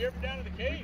We ever down to the We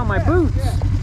walking my boots.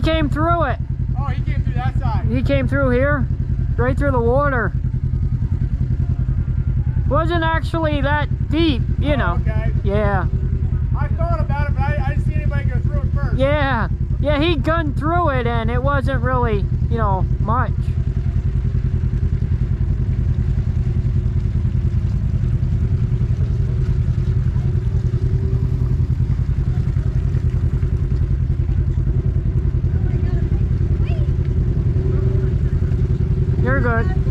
Came through it. Oh, he came through that side. He came through here, right through the water. Wasn't actually that deep, you Oh, know. Okay. Yeah, I thought about it, but I, I didn't see anybody go through it first. yeah, yeah. He gunned through it, and it wasn't really, you know, much. Good.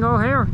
Go here?